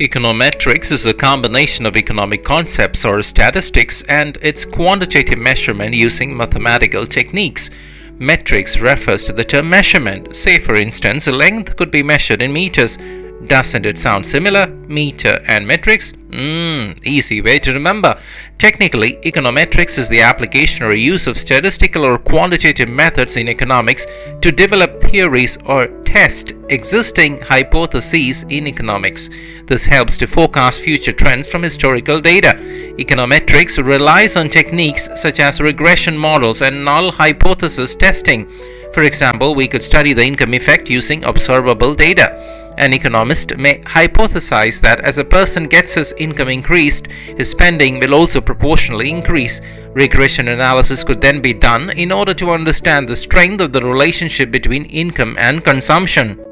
Econometrics is a combination of economic concepts or statistics and its quantitative measurement using mathematical techniques. Metrics refers to the term measurement. Say for instance, a length could be measured in meters. Doesn't it sound similar? Meter and metrics? Mmm, easy way to remember. Technically, econometrics is the application or use of statistical or quantitative methods in economics to develop theories or test existing hypotheses in economics. This helps to forecast future trends from historical data. Econometrics relies on techniques such as regression models and null hypothesis testing. For example, we could study the income effect using observable data. An economist may hypothesize that as a person gets his income increased, his spending will also proportionally increase. Regression analysis could then be done in order to understand the strength of the relationship between income and consumption.